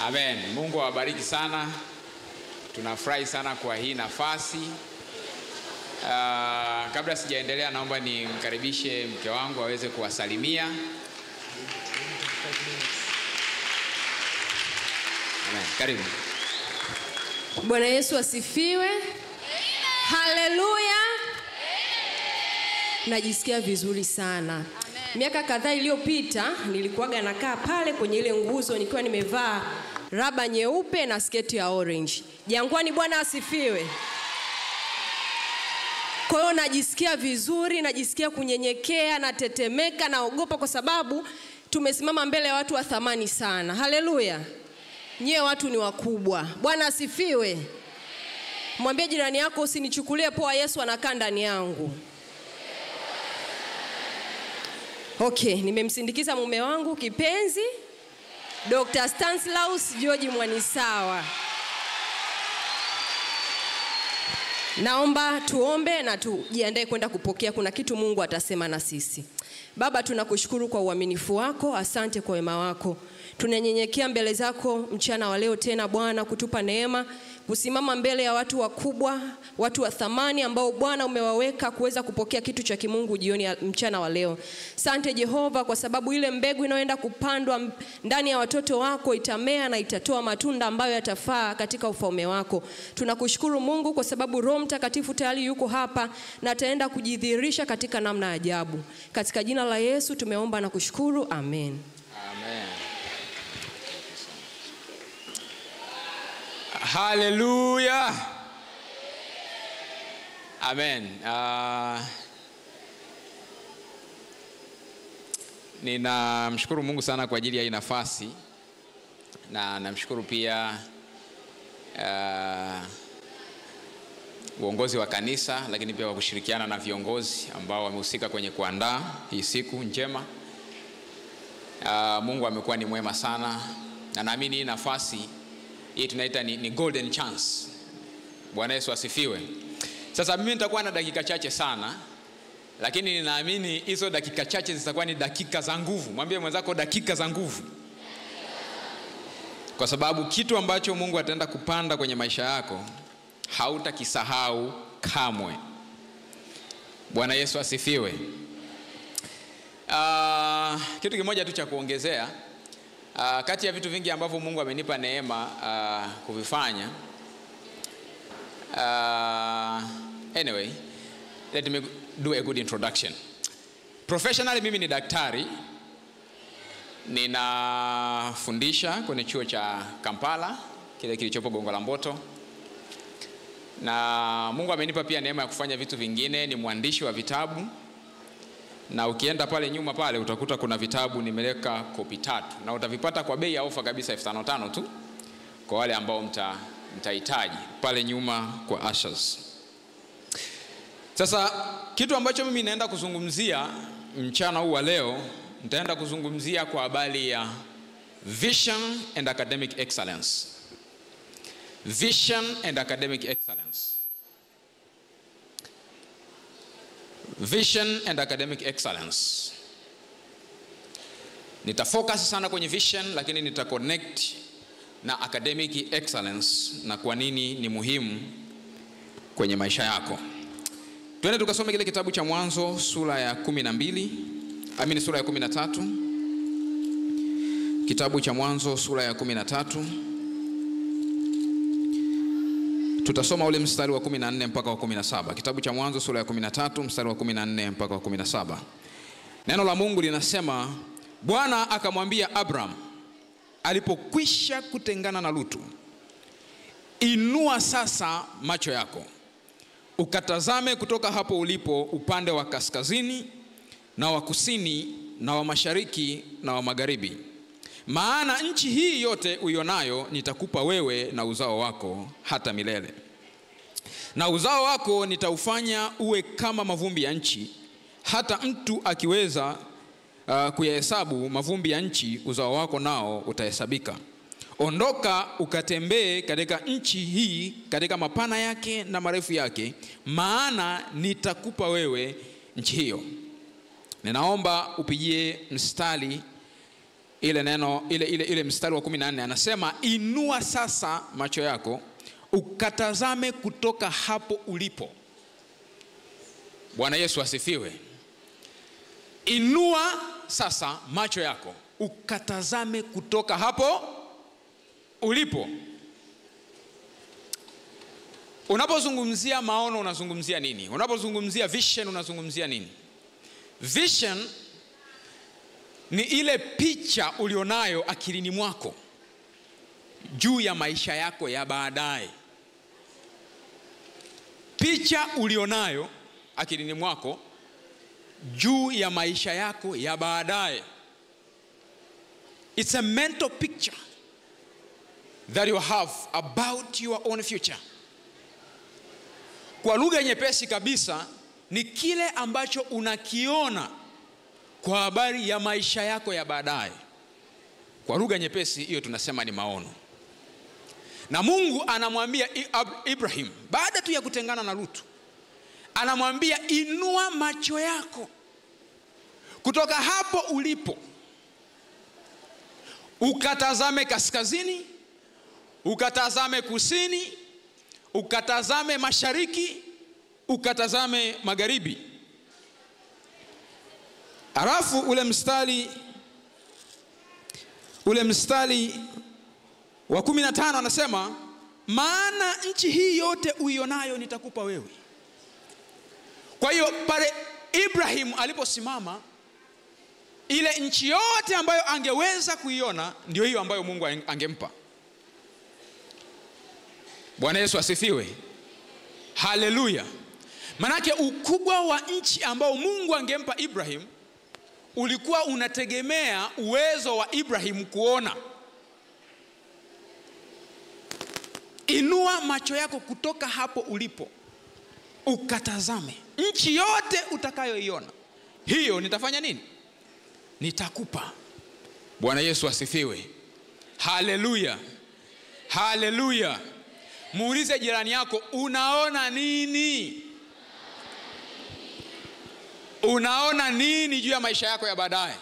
Amen. Mungu awabariki sana. Tunafurahi sana kwa hii nafasi. Uh, kabla sijaendelea, naomba nimkaribishe mke wangu aweze kuwasalimia. Amen. Karibu. Bwana Yesu asifiwe. Haleluya. Najisikia vizuri sana. Amen. Miaka kadhaa iliyopita nilikuwaga nakaa pale kwenye ile nguzo nikiwa nimevaa raba nyeupe na sketi ya orange. Jangwani, Bwana asifiwe. Kwa hiyo najisikia vizuri, najisikia kunyenyekea, natetemeka, naogopa kwa sababu tumesimama mbele ya watu wa thamani sana. Haleluya. Nyewe watu ni wakubwa. Bwana asifiwe. Mwambie jirani yako usinichukulie poa, Yesu anakaa ndani yangu. Okay, nimemsindikiza mume wangu kipenzi Dr. Stanislaus George Mwanisawa. Naomba tuombe na tujiandae kwenda kupokea. Kuna kitu Mungu atasema na sisi. Baba, tunakushukuru kwa uaminifu wako, asante kwa wema wako. Tunanyenyekea mbele zako mchana wa leo tena Bwana, kutupa neema kusimama mbele ya watu wakubwa, watu wa thamani ambao Bwana umewaweka kuweza kupokea kitu cha kimungu jioni ya mchana wa leo. Sante Jehova, kwa sababu ile mbegu inayoenda kupandwa ndani ya watoto wako itamea na itatoa matunda ambayo yatafaa katika ufaume wako. Tunakushukuru Mungu kwa sababu Roho Mtakatifu tayari yuko hapa na ataenda kujidhihirisha katika namna ajabu. Katika jina la Yesu tumeomba na kushukuru, amen. Amen. Haleluya. Amen. Uh, ninamshukuru Mungu sana kwa ajili ya hii nafasi na namshukuru pia uh, uongozi wa kanisa, lakini pia kwa kushirikiana na viongozi ambao wamehusika kwenye kuandaa hii siku njema. Uh, Mungu amekuwa ni mwema sana na naamini hii nafasi hii tunaita ni, ni golden chance. Bwana Yesu asifiwe. Sasa mimi nitakuwa na dakika chache sana, lakini ninaamini hizo dakika chache zitakuwa ni dakika za nguvu. Mwambie mwenzako dakika za nguvu, kwa sababu kitu ambacho Mungu ataenda kupanda kwenye maisha yako hautakisahau kamwe. Bwana Yesu asifiwe. Uh, kitu kimoja tu cha kuongezea Uh, kati ya vitu vingi ambavyo Mungu amenipa neema uh, kuvifanya uh, anyway let me do a good introduction. Professionally mimi ni daktari, ninafundisha kwenye chuo cha Kampala kile kilichopo Gongo la Mboto, na Mungu amenipa pia neema ya kufanya vitu vingine. Ni mwandishi wa vitabu na ukienda pale nyuma pale utakuta kuna vitabu nimeweka kopi tatu na utavipata kwa bei ya ofa kabisa elfu tano tano tu kwa wale ambao mta mtahitaji pale nyuma kwa ashes Sasa kitu ambacho mimi naenda kuzungumzia mchana huu wa leo, nitaenda kuzungumzia kwa habari ya vision and academic excellence. Vision and academic excellence. vision and academic excellence. Nitafocus sana kwenye vision lakini nitaconnect na academic excellence na kwa nini ni muhimu kwenye maisha yako. Twende tukasome kile kitabu cha mwanzo sura ya 12 amini sura ya 13 kitabu cha mwanzo sura ya 13 tutasoma ule mstari wa 14 mpaka wa 17. Kitabu cha Mwanzo sura ya 13 mstari wa 14 mpaka wa 17. Neno la Mungu linasema, Bwana akamwambia Abraham alipokwisha kutengana na Lutu, inua sasa macho yako ukatazame kutoka hapo ulipo upande wa kaskazini na wa kusini na wa mashariki na wa magharibi, maana nchi hii yote uionayo nitakupa wewe na uzao wako hata milele, na uzao wako nitaufanya uwe kama mavumbi ya nchi, hata mtu akiweza uh, kuyahesabu mavumbi ya nchi, uzao wako nao utahesabika. Ondoka ukatembee katika nchi hii, katika mapana yake na marefu yake, maana nitakupa wewe nchi hiyo. Ninaomba upigie mstari ile neno ile, ile, ile mstari wa 14 anasema inua sasa macho yako ukatazame kutoka hapo ulipo. Bwana yesu asifiwe. Inua sasa macho yako ukatazame kutoka hapo ulipo. Unapozungumzia maono unazungumzia nini? Unapozungumzia vision unazungumzia nini? Vision ni ile picha ulionayo akilini mwako juu ya maisha yako ya baadaye picha ulionayo akilini mwako juu ya maisha yako ya baadaye. It's a mental picture that you have about your own future. Kwa lugha nyepesi kabisa ni kile ambacho unakiona kwa habari ya maisha yako ya baadaye. Kwa lugha nyepesi hiyo tunasema ni maono na mungu anamwambia ibrahim baada tu ya kutengana na lutu anamwambia inua macho yako. Kutoka hapo ulipo ukatazame kaskazini ukatazame kusini ukatazame mashariki ukatazame magharibi. Halafu ule mstari ule mstari wa kumi na tano anasema maana nchi hii yote uionayo nitakupa wewe. Kwa hiyo pale ibrahim aliposimama ile nchi yote ambayo angeweza kuiona ndio hiyo ambayo mungu angempa. Bwana yesu asifiwe. Haleluya. Manake ukubwa wa nchi ambao mungu angempa ibrahim ulikuwa unategemea uwezo wa ibrahim kuona inua macho yako kutoka hapo ulipo. Ukatazame nchi yote utakayoiona. Hiyo nitafanya nini? Nitakupa. Bwana yesu asifiwe. Haleluya. Haleluya. Muulize jirani yako unaona nini? Unaona nini juu ya maisha yako ya baadaye?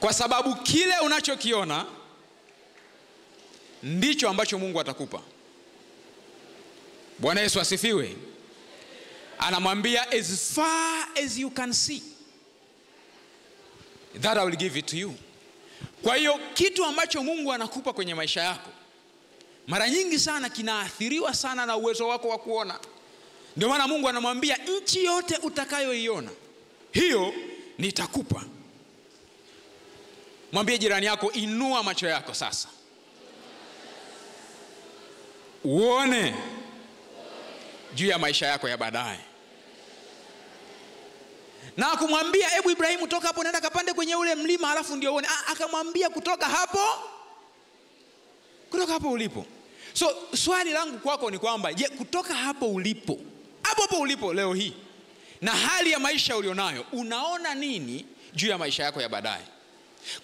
Kwa sababu kile unachokiona ndicho ambacho mungu atakupa. Bwana yesu asifiwe. Anamwambia as far as you can see that I will give it to you. Kwa hiyo kitu ambacho mungu anakupa kwenye maisha yako mara nyingi sana kinaathiriwa sana na uwezo wako wa kuona. Ndio maana mungu anamwambia nchi yote utakayoiona hiyo nitakupa. Mwambie jirani yako inua macho yako sasa uone juu ya maisha yako ya baadaye. Na akumwambia hebu ibrahimu toka hapo naenda kapande kwenye ule mlima alafu ndio uone. Akamwambia kutoka hapo kutoka hapo ulipo. So swali langu kwako ni kwamba je kutoka hapo ulipo hapo hapo ulipo leo hii na hali ya maisha ulionayo unaona nini juu ya maisha yako ya baadaye?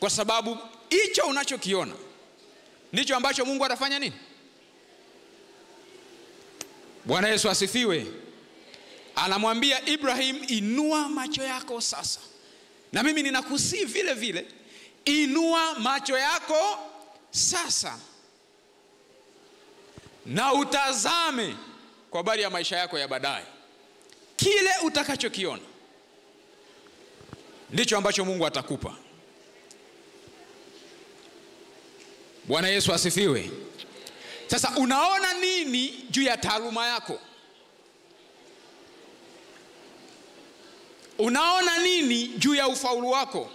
Kwa sababu hicho unachokiona ndicho ambacho mungu atafanya nini bwana yesu asifiwe. Anamwambia ibrahim inua macho yako sasa. Na mimi ninakusii vile vile. Inua macho yako sasa na utazame kwa habari ya maisha yako ya baadaye. Kile utakachokiona ndicho ambacho mungu atakupa. Bwana yesu asifiwe sasa unaona nini juu ya taaluma yako? Unaona nini juu ya ufaulu wako?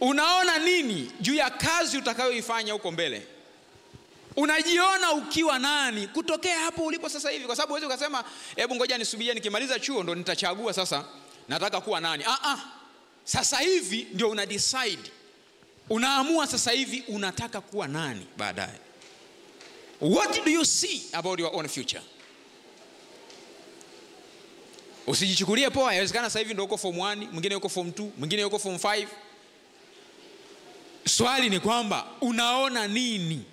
Unaona nini juu ya kazi utakayoifanya huko mbele? Unajiona ukiwa nani kutokea hapo ulipo sasa hivi? Kwa sababu huwezi ukasema hebu ngoja nisubirie nikimaliza chuo ndo nitachagua sasa nataka kuwa nani. Ah, ah. sasa hivi ndio una decide unaamua sasa hivi unataka kuwa nani baadaye? What do you see about your own future? Usijichukulie poa inawezekana sasa hivi ndo uko form 1 mwingine yuko form 2 mwingine yuko form 5 swali ni kwamba unaona nini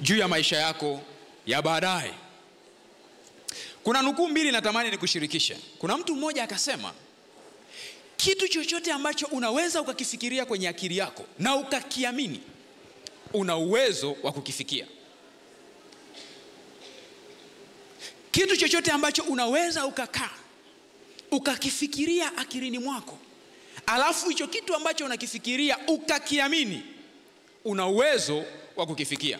juu ya maisha yako ya baadaye? Kuna nukuu mbili natamani nikushirikishe. Kuna mtu mmoja akasema kitu chochote ambacho unaweza ukakifikiria kwenye akili yako na ukakiamini una uwezo wa kukifikia. Kitu chochote ambacho unaweza ukakaa ukakifikiria akilini mwako alafu hicho kitu ambacho unakifikiria ukakiamini una uwezo wa kukifikia.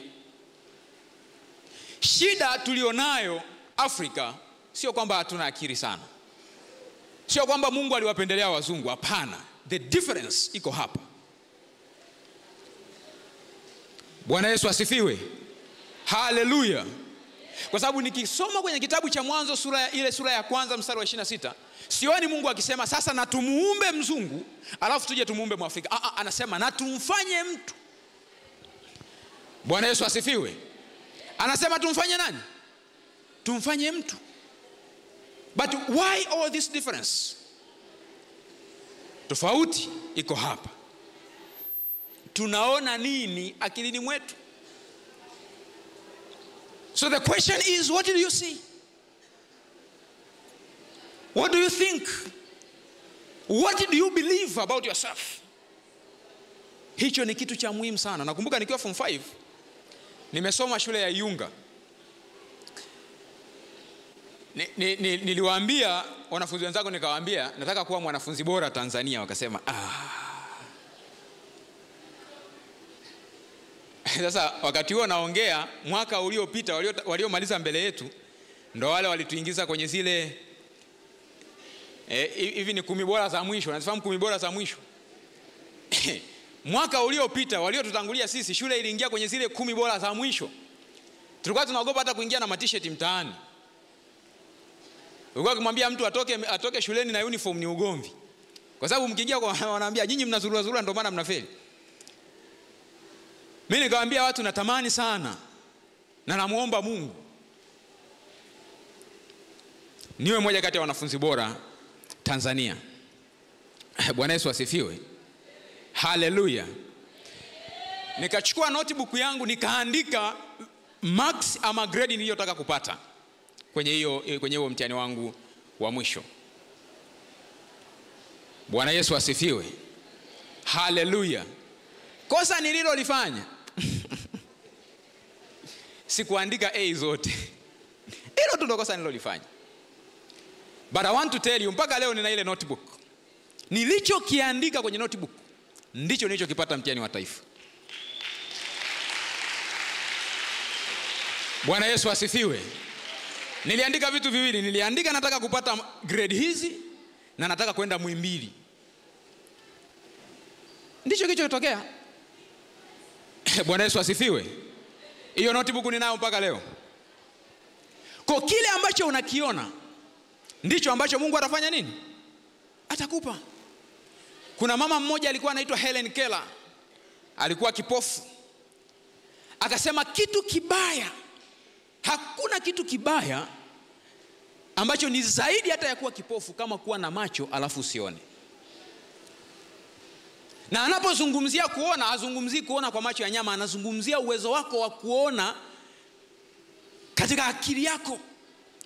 Shida tulionayo afrika sio kwamba hatuna akili sana sio kwamba mungu aliwapendelea wazungu hapana. The difference iko hapa. Bwana yesu asifiwe. Haleluya. Kwa sababu nikisoma kwenye kitabu cha mwanzo sura ya, ile sura ya kwanza mstari wa 26 sioni mungu akisema sasa na tumuumbe mzungu alafu tuje tumuumbe mwafrika. Aa, anasema na tumfanye mtu. Bwana yesu asifiwe. Anasema tumfanye nani? Tumfanye mtu but why all this difference? Tofauti iko hapa. Tunaona nini akilini mwetu? So the question is what do you see? What do you think? What do you believe about yourself? Hicho ni kitu cha muhimu sana. Nakumbuka nikiwa form 5 nimesoma shule ya iunga ni, ni, ni, niliwaambia wanafunzi wenzangu nikawaambia nataka kuwa mwanafunzi bora tanzania. Wakasema ah. sasa wakati huo naongea mwaka uliopita waliomaliza walio, mbele yetu ndo wale walituingiza kwenye zile hivi e, ni kumi bora za mwisho. Nazifahamu kumi bora za mwisho? Mwaka uliopita waliotutangulia sisi shule iliingia kwenye zile kumi bora za mwisho. Tulikuwa tunaogopa hata kuingia na matisheti mtaani ulikuwa ukimwambia mtu atoke, atoke shuleni na uniform ni ugomvi. Kwa sababu mkiingia wanaambia nyinyi mnazuruazurua ndio maana mnafeli mi nikawambia watu natamani sana na namwomba mungu niwe moja kati ya wanafunzi bora tanzania. Bwana yesu asifiwe. Haleluya. Nikachukua notebook yangu nikaandika max ama grade niliyotaka kupata kwenye hiyo kwenye huo mtihani wangu wa mwisho. Bwana yesu asifiwe. Haleluya. Kosa nililolifanya. Sikuandika a zote. Hilo tu ndo kosa nililolifanya. But i want to tell you mpaka leo nina ile notebook. Nilichokiandika kwenye notebook ndicho nilichokipata mtihani wa taifa. Bwana yesu asifiwe niliandika vitu viwili. Niliandika nataka kupata grade hizi na nataka kwenda mwimbili ndicho kilichotokea. Bwana yesu asifiwe. Hiyo notebook ninayo mpaka leo. Ko kile ambacho unakiona ndicho ambacho mungu atafanya nini? Atakupa. Kuna mama mmoja alikuwa anaitwa helen keller. Alikuwa kipofu. Akasema kitu kibaya hakuna kitu kibaya ambacho ni zaidi hata ya kuwa kipofu kama kuwa na macho alafu usione. Na anapozungumzia kuona azungumzii kuona kwa macho ya nyama anazungumzia uwezo wako wa kuona katika akili yako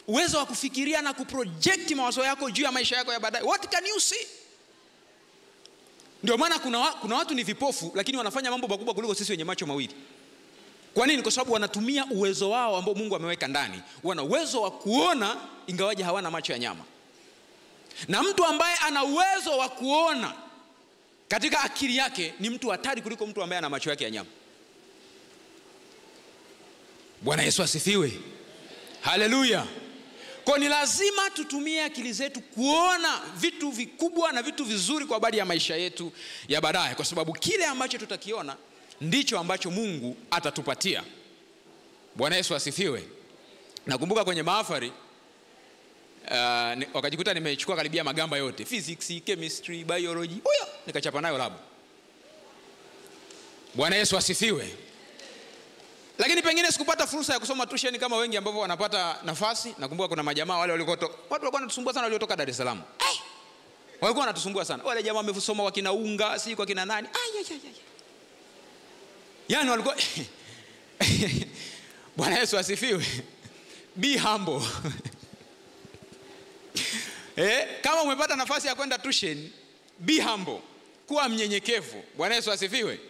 uwezo wa kufikiria na kuprojekti mawazo yako juu ya maisha yako ya baadaye. What can you see? Ndio maana kuna, kuna watu ni vipofu lakini wanafanya mambo makubwa kuliko sisi wenye macho mawili kwa nini? Kwa sababu wanatumia uwezo wao ambao mungu ameweka ndani. Wana uwezo wa kuona ingawaji hawana macho ya nyama. Na mtu ambaye ana uwezo wa kuona katika akili yake ni mtu hatari kuliko mtu ambaye ana macho yake ya nyama. Bwana yesu asifiwe. Haleluya. Ko ni lazima tutumie akili zetu kuona vitu vikubwa na vitu vizuri kwa habari ya maisha yetu ya baadaye. Kwa sababu kile ambacho tutakiona ndicho ambacho mungu atatupatia. Bwana yesu asifiwe. Nakumbuka kwenye maafari uh, ni, wakajikuta nimechukua karibia magamba yote. Physics chemistry biology. Huyo nikachapa nayo labu bwana yesu asifiwe. Lakini pengine sikupata fursa ya kusoma tusheni kama wengi ambavyo wanapata nafasi. Nakumbuka kuna majamaa wale waliotoka watu walikuwa wanatusumbua sana waliotoka dar es salaam. Hey! walikuwa wanatusumbua sana. Wale jamaa wamesoma kwa kina unga si kwa kina nani. Ay, ay, ay, ay. Yani walikuwa bwana yesu asifiwe. Be humble. Eh, kama umepata nafasi ya kwenda tuition be humble. Kuwa mnyenyekevu. Bwana yesu asifiwe.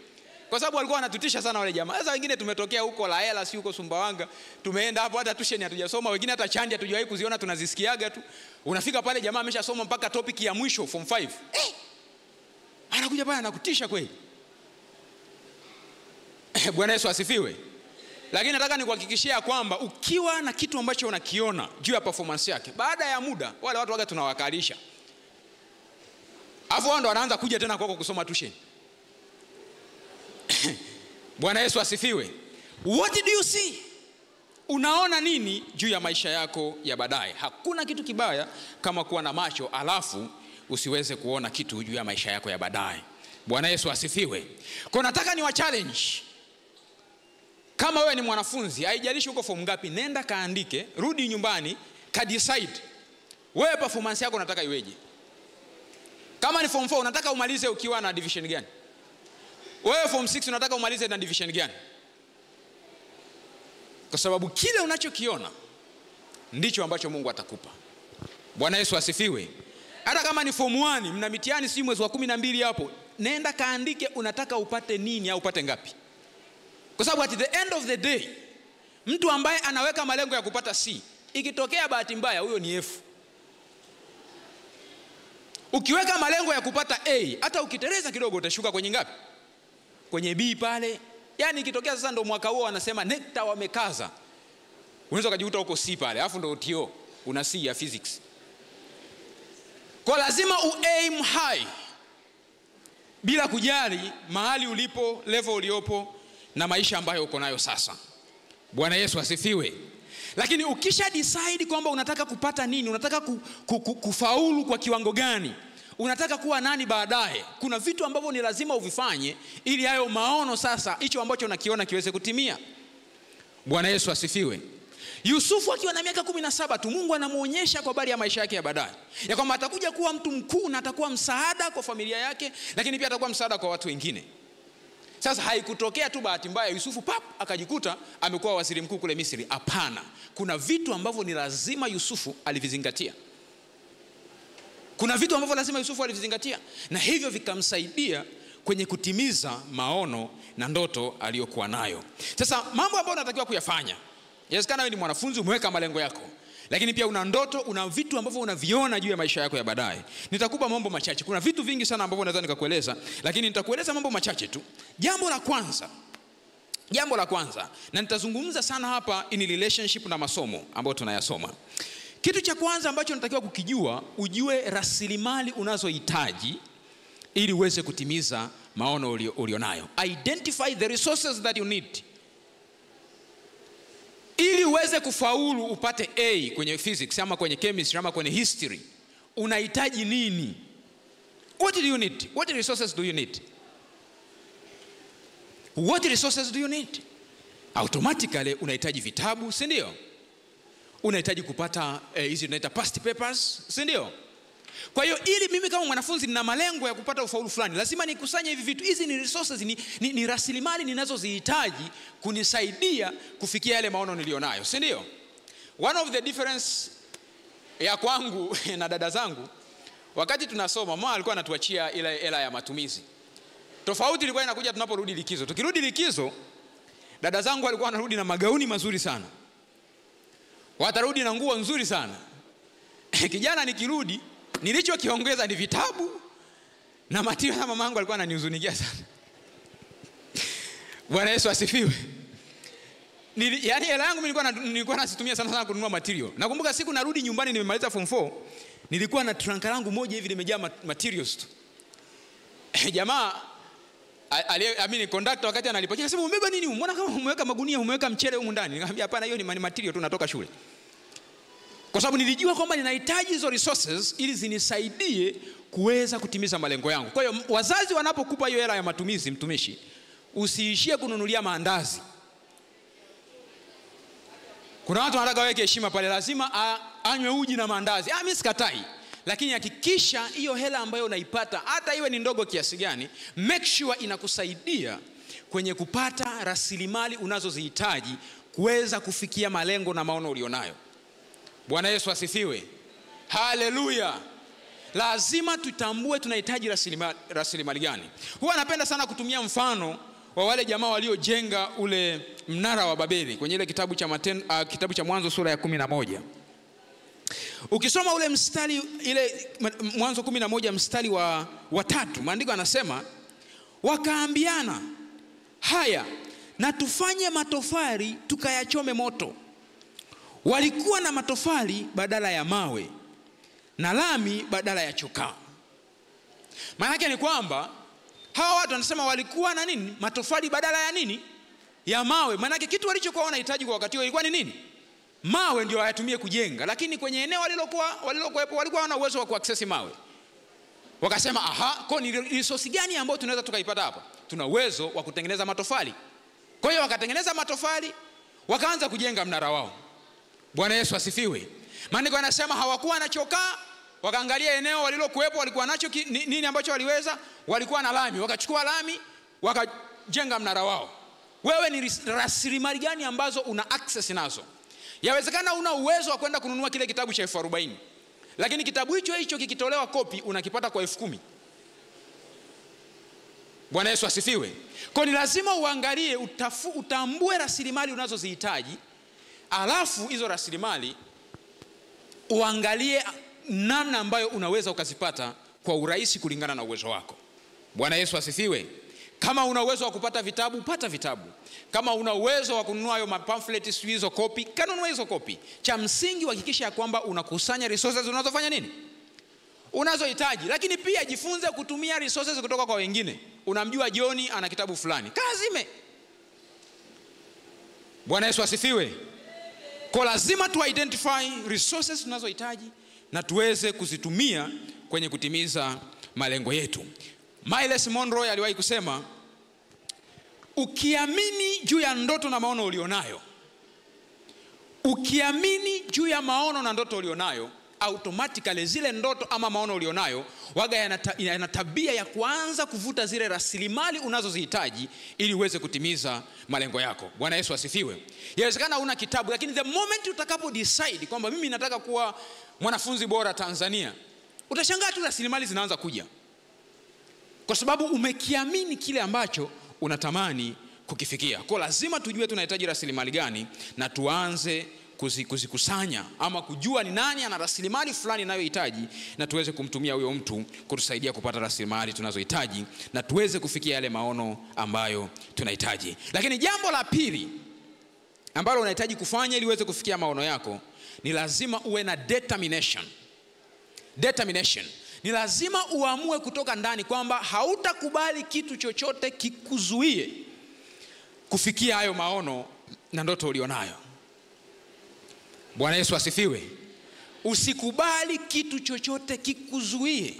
Kwa sababu walikuwa wanatutisha sana wale jamaa. Sasa wengine tumetokea huko laela si huko sumbawanga. Tumeenda hapo hata tuition hatujasoma. Wengine hata chandi hatujawahi kuziona tunazisikiaga tu. Unafika pale jamaa ameshasoma mpaka topic ya mwisho form 5 eh, anakuja pale anakutisha kweli bwana yesu asifiwe. Lakini nataka nikuhakikishia kwamba ukiwa na kitu ambacho unakiona juu ya performance yake baada ya muda wale watu waga tunawakalisha. Afu wao ndo wanaanza kuja tena kwako kusoma tusheni bwana yesu asifiwe. What do you see? Unaona nini juu ya maisha yako ya baadaye? Hakuna kitu kibaya kama kuwa na macho alafu usiweze kuona kitu juu ya maisha yako ya baadaye. Bwana yesu asifiwe. Kwa nataka ni wa challenge kama wewe ni mwanafunzi haijalishi uko fomu ngapi nenda kaandike rudi nyumbani kadecide wewe performance yako unataka iweje? Kama ni form 4 unataka umalize ukiwa na division gani? Wewe form 6 unataka umalize na division gani? Kwa sababu kile unachokiona ndicho ambacho mungu atakupa. Bwana yesu asifiwe. Hata kama ni form 1 mna mitihani si mwezi wa kumi na mbili hapo nenda kaandike unataka upate nini au upate ngapi kwa sababu at the end of the day mtu ambaye anaweka malengo ya kupata c ikitokea bahati mbaya huyo ni f. Ukiweka malengo ya kupata a hata ukitereza kidogo utashuka kwenye ngapi? Kwenye b pale. Yaani ikitokea sasa ndo mwaka huo wanasema nekta wamekaza. Unaweza ukajikuta huko c pale alafu ndo to una c ya physics. Kwa lazima uaim high. Bila kujali mahali ulipo level uliopo na maisha ambayo uko nayo sasa. Bwana yesu asifiwe. Lakini ukisha decide kwamba unataka kupata nini unataka ku, ku, ku, kufaulu kwa kiwango gani unataka kuwa nani baadaye kuna vitu ambavyo ni lazima uvifanye ili hayo maono sasa hicho ambacho unakiona kiweze kutimia. Bwana yesu asifiwe. Yusufu akiwa na miaka kumi na saba tu mungu anamwonyesha kwa habari ya maisha yake ya baadaye. Ya kwamba atakuja kuwa mtu mkuu na atakuwa msaada kwa familia yake lakini pia atakuwa msaada kwa watu wengine sasa haikutokea tu bahati mbaya yusufu pap akajikuta amekuwa waziri mkuu kule misri. Hapana. Kuna vitu ambavyo ni lazima yusufu alivizingatia. Kuna vitu ambavyo lazima yusufu alivizingatia. Na hivyo vikamsaidia kwenye kutimiza maono na ndoto aliyokuwa nayo. Sasa mambo ambayo unatakiwa kuyafanya inawezekana wewe ni mwanafunzi umeweka malengo yako lakini pia una ndoto una vitu ambavyo unaviona juu ya maisha yako ya baadaye. Nitakupa mambo machache. Kuna vitu vingi sana ambavyo naweza nikakueleza lakini nitakueleza mambo machache tu. Jambo la kwanza jambo la kwanza na nitazungumza sana hapa in relationship na masomo ambayo tunayasoma. Kitu cha kwanza ambacho natakiwa kukijua ujue rasilimali unazohitaji ili uweze kutimiza maono ulionayo. Ulio identify the resources that you need ili uweze kufaulu upate a kwenye physics ama kwenye chemistry ama kwenye history unahitaji nini? What do you need? What resources do you need? What resources do you need? Automatically unahitaji vitabu si ndio? Unahitaji kupata hizi eh, tunaita past papers si ndio kwa hiyo ili mimi kama mwanafunzi nina malengo ya kupata ufaulu fulani lazima nikusanye hivi vitu. Hizi ni resources ni, ni, ni rasilimali ninazozihitaji kunisaidia kufikia yale maono niliyonayo si ndio? One of the difference ya kwangu na dada zangu wakati tunasoma mama alikuwa anatuachia ile hela ya matumizi. Tofauti ilikuwa inakuja tunaporudi likizo. Tukirudi likizo dada zangu alikuwa wanarudi na magauni mazuri sana. Watarudi na nguo nzuri sana. Kijana nikirudi nilichokiongeza ni vitabu. Na matio na mamangu alikuwa ananihuzunikia sana. Bwana yesu asifiwe. Nili, yaani hela yangu nilikuwa, nilikuwa nasitumia sana sana kununua material. Nakumbuka siku narudi nyumbani nimemaliza form 4 nilikuwa na tranka langu moja hivi limejaa materials tu. Jamaa amini conductor wakati analipakia sema umebeba nini? Umeona kama umeweka magunia umeweka mchele humu ndani? Nikamwambia hapana hiyo ni material tu natoka shule kwa sababu nilijua kwamba ninahitaji hizo resources ili zinisaidie kuweza kutimiza malengo yangu. Kwa hiyo wazazi wanapokupa hiyo hela ya matumizi mtumishi usiishie kununulia maandazi. Kuna watu wanataka waweke heshima pale lazima a, anywe uji na maandazi. Ah, mi sikatai. Lakini hakikisha hiyo hela ambayo unaipata hata iwe ni ndogo kiasi gani make sure inakusaidia kwenye kupata rasilimali unazozihitaji kuweza kufikia malengo na maono ulionayo bwana yesu asifiwe. Haleluya. Lazima tutambue tunahitaji rasilimali rasilimali gani. Huwa anapenda sana kutumia mfano wa wale jamaa waliojenga ule mnara wa babeli kwenye ile kitabu cha, maten, uh, kitabu cha mwanzo sura ya kumi na moja. Ukisoma ule mstari ile mwanzo kumi na moja mstari wa, wa tatu maandiko anasema wakaambiana haya na tufanye matofari tukayachome moto walikuwa na matofali badala ya mawe na lami badala ya chokaa. Maana yake ni kwamba hawa watu wanasema walikuwa na nini? Matofali badala ya nini? Ya mawe. Maanake kitu walichokuwa wanahitaji kwa wakati huo ilikuwa ni nini? Mawe ndio wayatumie kujenga. Lakini kwenye eneo walilokuwa walilokuwepo walikuwa wana uwezo wa kuaksesi mawe. Wakasema aha ko ni risosi gani ambayo tunaweza tukaipata hapa? Tuna uwezo wa kutengeneza matofali. Kwa hiyo wakatengeneza matofali wakaanza kujenga mnara wao bwana yesu asifiwe. Maandiko anasema hawakuwa nachokaa wakaangalia eneo walilokuwepo walikuwa nacho ki, nini ambacho waliweza? Walikuwa na lami. Wakachukua lami wakajenga mnara wao. Wewe ni rasilimali gani ambazo una access nazo? Yawezekana una uwezo wa kwenda kununua kile kitabu cha elfu arobaini lakini kitabu hicho hicho kikitolewa kopi unakipata kwa elfu kumi. Bwana yesu asifiwe. Ko ni lazima uangalie utafu, utambue rasilimali unazozihitaji alafu hizo rasilimali uangalie namna ambayo unaweza ukazipata kwa urahisi kulingana na uwezo wako. Bwana yesu asifiwe. Kama una uwezo wa kupata vitabu pata vitabu. Kama una uwezo wa kununua hayo mapamfleti siu hizo kopi kanunua hizo kopi. Cha msingi uhakikisha ya kwamba unakusanya resources unazofanya nini? Unazohitaji. Lakini pia jifunze kutumia resources kutoka kwa wengine. Unamjua joni ana kitabu fulani. Kazime bwana yesu asifiwe ko lazima tu identify resources tunazohitaji na tuweze kuzitumia kwenye kutimiza malengo yetu. Miles monroe aliwahi kusema ukiamini juu ya ndoto na maono ulionayo ukiamini juu ya maono na ndoto ulionayo automatically zile ndoto ama maono ulionayo waga yana, tabia ya kuanza kuvuta zile rasilimali unazozihitaji ili uweze kutimiza malengo yako. Bwana yesu asifiwe. Inawezekana una kitabu lakini the moment utakapo decide kwamba mimi nataka kuwa mwanafunzi bora tanzania utashangaa tu rasilimali zinaanza kuja. Kwa sababu umekiamini kile ambacho unatamani kukifikia. Ko lazima tujue tunahitaji rasilimali gani na tuanze kuzikusanya ama kujua ni nani ana rasilimali fulani inayohitaji na tuweze kumtumia huyo mtu kutusaidia kupata rasilimali tunazohitaji na tuweze kufikia yale maono ambayo tunahitaji. Lakini jambo la pili ambalo unahitaji kufanya ili uweze kufikia maono yako ni lazima uwe na determination. Determination. Ni lazima uamue kutoka ndani kwamba hautakubali kitu chochote kikuzuie kufikia hayo maono na ndoto ulionayo bwana yesu asifiwe. Usikubali kitu chochote kikuzuie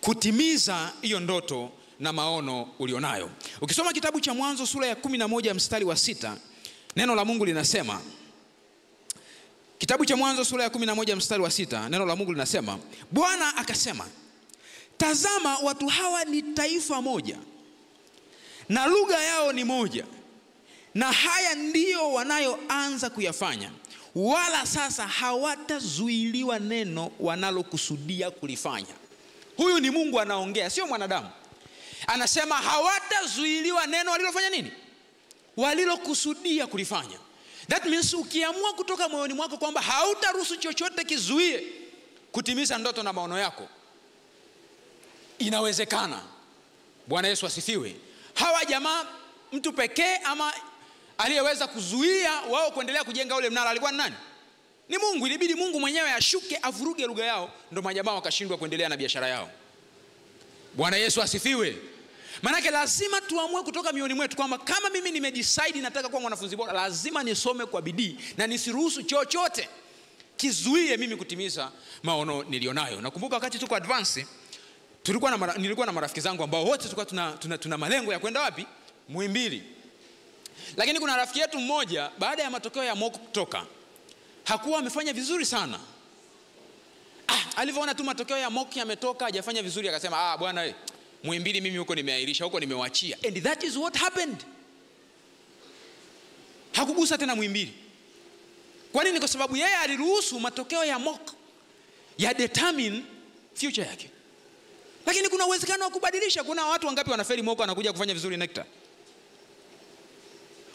kutimiza hiyo ndoto na maono ulionayo. Ukisoma kitabu cha mwanzo sura ya 11 mstari wa sita neno la mungu linasema kitabu cha mwanzo sura ya 11 mstari wa sita neno la mungu linasema bwana akasema tazama watu hawa ni taifa moja na lugha yao ni moja na haya ndiyo wanayoanza kuyafanya. Wala sasa hawatazuiliwa neno wanalokusudia kulifanya. Huyu ni mungu anaongea sio mwanadamu. Anasema hawatazuiliwa neno walilofanya nini? Walilokusudia kulifanya. That means ukiamua kutoka moyoni mwako kwamba hautaruhusu chochote kizuie kutimiza ndoto na maono yako inawezekana. Bwana yesu asifiwe. Hawa jamaa mtu pekee ama aliyeweza kuzuia wao kuendelea kujenga ule mnara alikuwa ni nani? Ni mungu. Ilibidi mungu mwenyewe ashuke avuruge lugha yao ndo majamaa wakashindwa kuendelea na biashara yao. Bwana yesu asifiwe. Maanake lazima tuamue kutoka mioni mwetu kwamba kama mimi nimedisaidi nataka kuwa mwanafunzi bora lazima nisome kwa bidii na nisiruhusu chochote kizuie mimi kutimiza maono nilionayo. Nakumbuka wakati tuko advance tulikuwa na mara, nilikuwa na marafiki zangu ambao wote tulikuwa tuna, tuna, tuna malengo ya kwenda wapi? Muhimbili lakini kuna rafiki yetu mmoja baada ya matokeo ya mock kutoka hakuwa amefanya vizuri sana. Ah, alivyoona tu matokeo ya mock yametoka hajafanya vizuri akasema ah, bwana mwimbili mimi huko nimeahirisha huko nimewachia. And that is what happened. Hakugusa tena mwimbili kwa nini? Kwa sababu yeye aliruhusu matokeo ya mock ya determine future yake. Lakini kuna uwezekano wa kubadilisha. Kuna watu wangapi wanaferi mock wanakuja kufanya vizuri nekta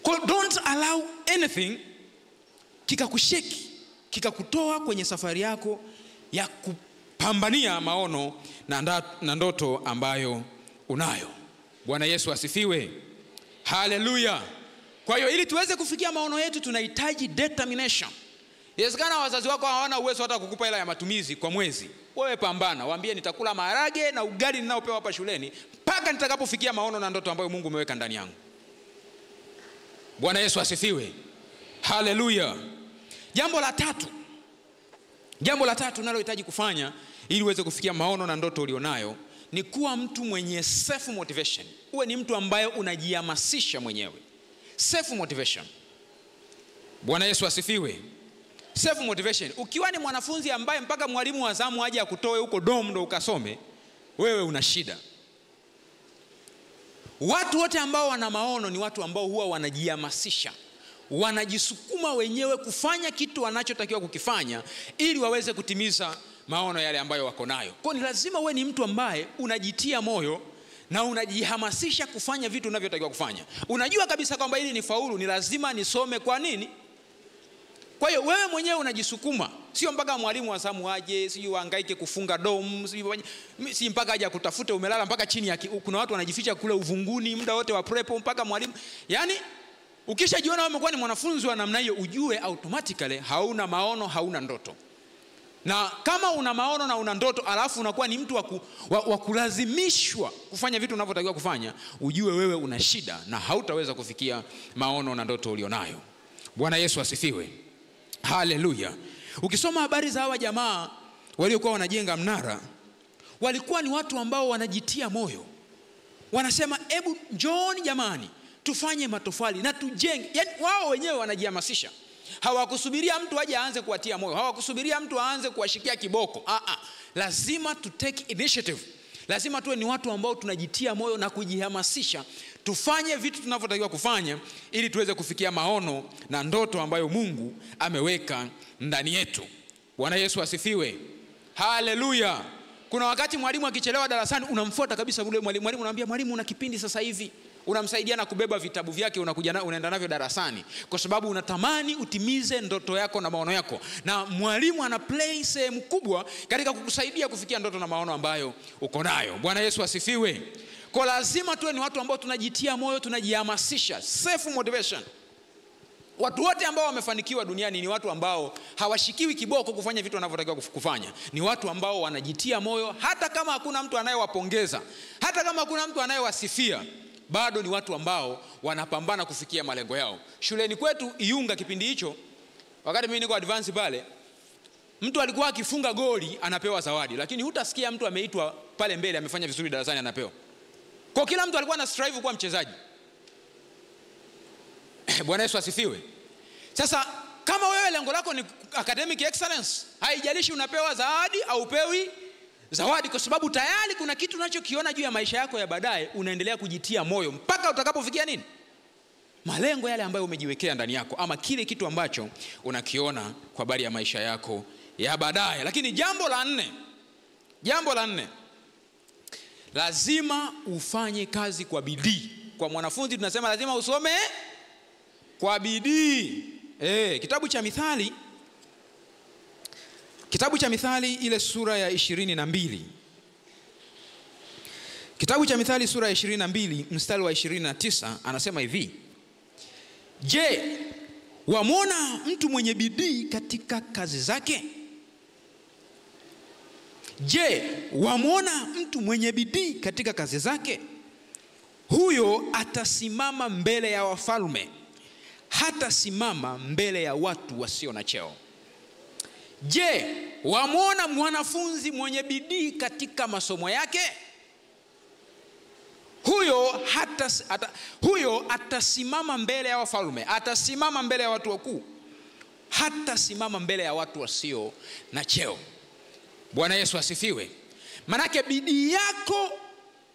kwa don't allow anything kikakusheki kikakutoa kwenye safari yako ya kupambania maono na, na ndoto ambayo unayo. Bwana yesu asifiwe. Haleluya kwa hiyo ili tuweze kufikia maono yetu tunahitaji determination. Inawezekana wazazi wako hawana uwezo hata kukupa hela ya matumizi kwa mwezi. Wewe pambana waambie nitakula maharage na ugali ninaopewa hapa shuleni mpaka nitakapofikia maono na ndoto ambayo mungu umeweka ndani yangu bwana yesu asifiwe. Haleluya. Jambo la tatu. Jambo la tatu unalohitaji kufanya ili uweze kufikia maono na ndoto ulionayo ni kuwa mtu mwenye self motivation. Uwe ni mtu ambaye unajihamasisha mwenyewe. Self motivation. Bwana yesu asifiwe. Self motivation. Ukiwa ni mwanafunzi ambaye mpaka mwalimu wa zamu aje akutoe huko dom ndo ukasome wewe una shida watu wote ambao wana maono ni watu ambao huwa wanajihamasisha. Wanajisukuma wenyewe kufanya kitu wanachotakiwa kukifanya ili waweze kutimiza maono yale ambayo wako nayo. Kwao ni lazima uwe ni mtu ambaye unajitia moyo na unajihamasisha kufanya vitu unavyotakiwa kufanya. Unajua kabisa kwamba ili ni faulu ni lazima nisome kwa nini kwa hiyo wewe mwenyewe unajisukuma. Sio mpaka mwalimu wa zamu aje sijui uhangaike kufunga dom sio si mpaka aje akutafute umelala mpaka chini ya kuna watu wanajificha kule uvunguni muda wote wa prepo mpaka mwalimu. Yaani ukishajiona umekuwa ni mwanafunzi wa namna hiyo ujue automatically hauna maono hauna ndoto. Na kama una maono na una ndoto alafu unakuwa ni mtu wa, ku, wa, wa kulazimishwa kufanya vitu unavyotakiwa kufanya ujue wewe una shida na hautaweza kufikia maono na ndoto ulionayo. Bwana yesu asifiwe haleluya. Ukisoma habari za hawa jamaa waliokuwa wanajenga mnara walikuwa ni watu ambao wanajitia moyo. Wanasema hebu njooni jamani tufanye matofali na tujenge. Yani wao wenyewe wanajihamasisha. Hawakusubiria mtu aje aanze kuwatia moyo. Hawakusubiria mtu aanze kuwashikia kiboko. Aa, lazima to take initiative. Lazima tuwe ni watu ambao tunajitia moyo na kujihamasisha tufanye vitu tunavyotakiwa kufanya ili tuweze kufikia maono na ndoto ambayo mungu ameweka ndani yetu. Bwana yesu asifiwe. Haleluya. Kuna wakati mwalimu akichelewa darasani unamfuata kabisa ule mwalimu mwalimu unaambia mwalimu una kipindi sasa hivi. Unamsaidia na kubeba vitabu vyake unakuja na, unaenda navyo darasani. Kwa sababu unatamani utimize ndoto yako na maono yako. Na mwalimu ana play sehemu kubwa katika kukusaidia kufikia ndoto na maono ambayo uko nayo. Bwana yesu asifiwe kwa lazima tuwe ni watu ambao tunajitia moyo tunajihamasisha. Self motivation. Watu wote ambao wamefanikiwa duniani ni watu ambao hawashikiwi kiboko kufanya vitu wanavyotakiwa kufanya. Ni watu ambao wanajitia moyo hata kama hakuna mtu anayewapongeza hata kama hakuna mtu anayewasifia bado ni watu ambao wanapambana kufikia malengo yao. Shuleni kwetu iunga kipindi hicho wakati mimi niko advance pale mtu alikuwa akifunga goli anapewa zawadi. Lakini hutasikia mtu ameitwa pale mbele amefanya vizuri darasani anapewa kwa kila mtu alikuwa na strive kuwa mchezaji. Bwana yesu asifiwe. Sasa kama wewe lengo lako ni academic excellence haijalishi unapewa zawadi au upewi zawadi kwa sababu tayari kuna kitu unachokiona juu ya maisha yako ya baadaye unaendelea kujitia moyo mpaka utakapofikia nini? Malengo yale ambayo umejiwekea ndani yako ama kile kitu ambacho unakiona kwa habari ya maisha yako ya baadaye. Lakini jambo la nne jambo la nne lazima ufanye kazi kwa bidii. Kwa mwanafunzi tunasema lazima usome kwa bidii. E, kitabu cha mithali. Kitabu cha mithali ile sura ya ishirini na mbili. Kitabu cha mithali sura ya ishirini na mbili mstari wa ishirini na tisa anasema hivi. Je wamwona mtu mwenye bidii katika kazi zake je wamwona mtu mwenye bidii katika kazi zake? Huyo atasimama mbele ya wafalme hatasimama mbele ya watu wasio na cheo. Je wamwona mwanafunzi mwenye bidii katika masomo yake? Huyo hata, hata, huyo atasimama mbele ya wafalme atasimama mbele ya watu wakuu hatasimama mbele ya watu wasio na cheo bwana yesu asifiwe. Manake bidii yako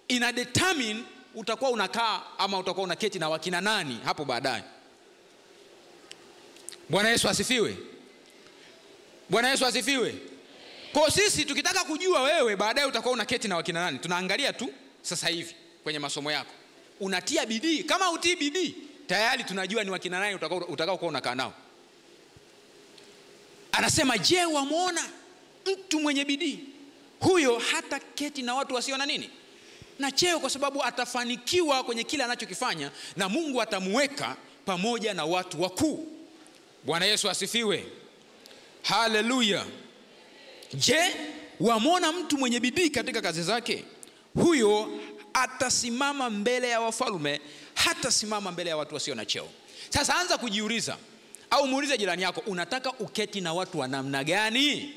ina determine utakuwa unakaa ama utakuwa unaketi na wakina nani hapo baadaye. Bwana yesu asifiwe. Bwana yesu asifiwe. Kwao sisi tukitaka kujua wewe baadaye utakuwa unaketi na wakina nani tunaangalia tu sasa hivi kwenye masomo yako. Unatia bidii? Kama utii bidii tayari tunajua ni wakina nani utakao utakao kuwa unakaa nao. Anasema je wamwona mtu mwenye bidii. Huyo hata keti na watu wasio na nini. Na cheo kwa sababu atafanikiwa kwenye kile anachokifanya na mungu atamuweka pamoja na watu wakuu. Bwana yesu asifiwe. Haleluya. Je wamwona mtu mwenye bidii katika kazi zake? Huyo atasimama mbele ya wafalme hatasimama mbele ya watu wasio na cheo. Sasa anza kujiuliza au muulize jirani yako unataka uketi na watu wa namna gani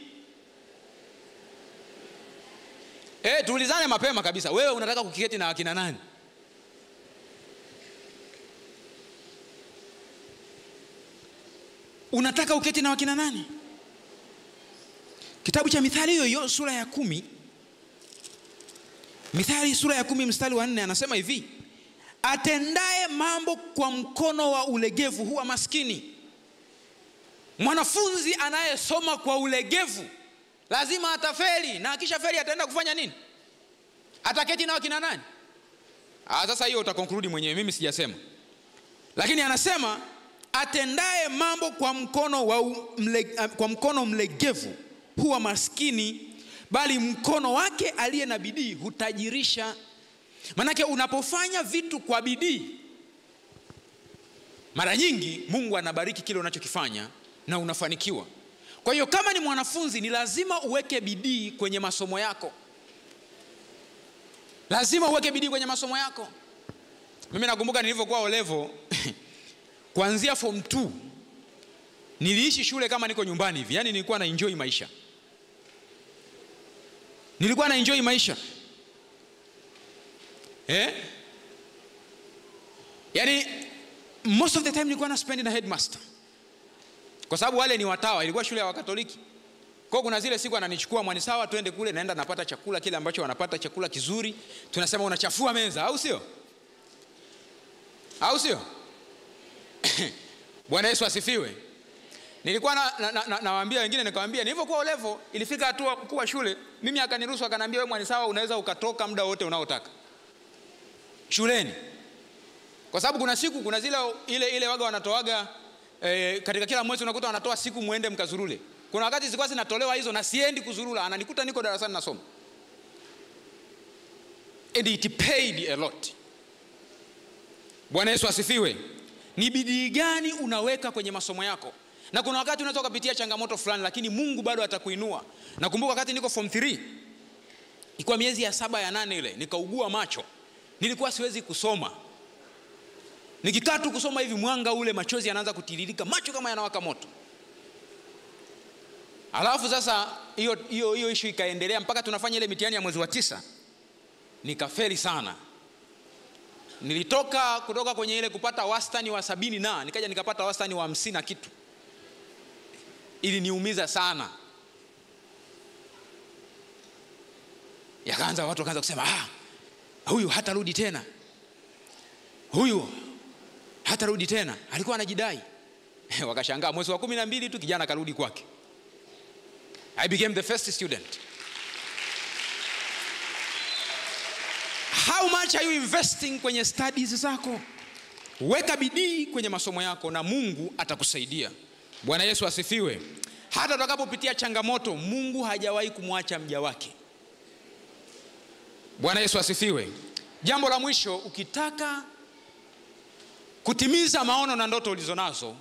e, tuulizane mapema kabisa. Wewe unataka kukiketi na wakina nani? Unataka uketi na wakina nani? Kitabu cha mithali hiyo hiyo sura ya kumi. Mithali sura ya kumi mstari wa nne anasema hivi atendaye mambo kwa mkono wa ulegevu huwa maskini. Mwanafunzi anayesoma kwa ulegevu lazima atafeli na akisha feli ataenda kufanya nini? Ataketi na wakina nani? Ah, sasa hiyo utakonkludi mwenyewe mimi sijasema. Lakini anasema atendaye mambo kwa mkono, wa mle, kwa mkono mlegevu huwa maskini bali mkono wake aliye na bidii hutajirisha. Manake unapofanya vitu kwa bidii mara nyingi mungu anabariki kile unachokifanya na unafanikiwa kwa hiyo kama ni mwanafunzi ni lazima uweke bidii kwenye masomo yako. Lazima uweke bidii kwenye masomo yako. Mimi nakumbuka nilivyokuwa olevo kuanzia form 2 niliishi shule kama niko nyumbani hivi. Yaani nilikuwa na enjoy maisha. Nilikuwa na enjoy maisha. Eh? yaani most of the time nilikuwa na spend na headmaster kwa sababu wale ni watawa ilikuwa shule ya wakatoliki. Kwao kuna zile siku ananichukua mwani sawa twende kule naenda napata chakula kile ambacho wanapata chakula kizuri. Tunasema unachafua meza au sio? Au sio? Bwana yesu asifiwe. Nilikuwa nawaambia na, na, na, na wengine nikawambia nilivyokuwa olevo ilifika hatua mkuu wa shule mimi akaniruhusu akaniambia we mwani sawa unaweza ukatoka muda wote unaotaka. Shuleni. Kwa sababu kuna siku kuna zile ile ile waga wanatoaga e, katika kila mwezi unakuta anatoa siku mwende mkazurule. Kuna wakati zilikuwa zinatolewa hizo na siendi kuzurula ananikuta niko darasani nasoma. And it paid a lot. Bwana yesu asifiwe. Ni bidii gani unaweka kwenye masomo yako? Na kuna wakati unaweza ukapitia changamoto fulani lakini mungu bado atakuinua. Nakumbuka wakati niko form 3 ilikuwa miezi ya saba ya nane ile nikaugua macho. Nilikuwa siwezi kusoma nikikaa tu kusoma hivi mwanga ule machozi yanaanza kutiririka macho kama yanawaka moto. Alafu sasa hiyo hiyo hiyo ishu ikaendelea mpaka tunafanya ile mitihani ya mwezi wa tisa. Nikafeli sana. Nilitoka kutoka kwenye ile kupata wastani wa sabini na nikaja nikapata wastani wa hamsini na kitu. Iliniumiza sana. Yakaanza watu wakaanza kusema ah, huyu hatarudi tena. Huyu hatarudi tena. Alikuwa anajidai. Wakashangaa mwezi wa kumi na mbili tu kijana akarudi kwake. I became the first student. How much are you investing kwenye studies zako? Weka bidii kwenye masomo yako na mungu atakusaidia. Bwana yesu asifiwe. Hata utakapopitia changamoto mungu hajawahi kumwacha mja wake. Bwana yesu asifiwe. Jambo la mwisho ukitaka kutimiza maono na ndoto ulizonazo